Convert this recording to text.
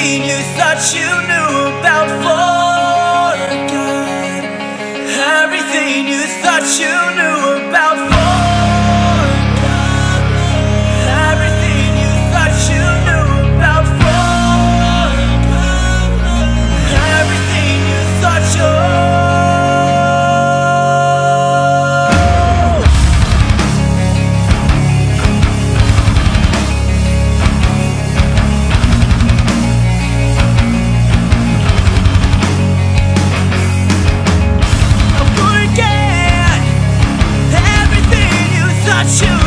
pain you thought you knew about forgot Everything you thought you knew you.